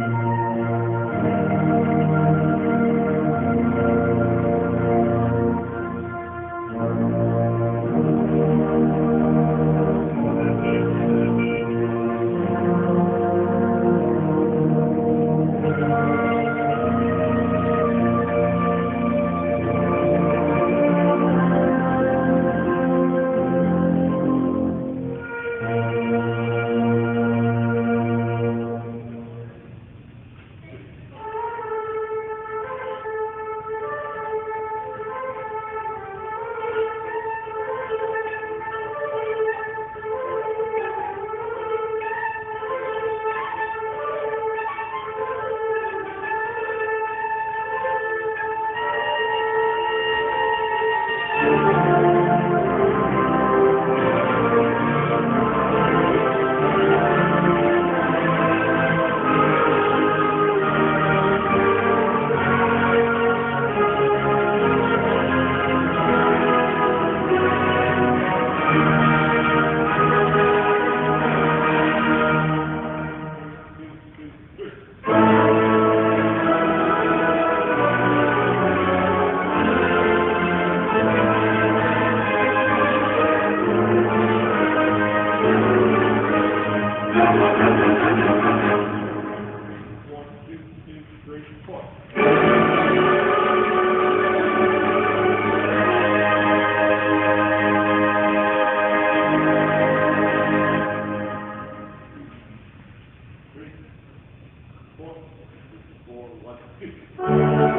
One, four, four, one, two.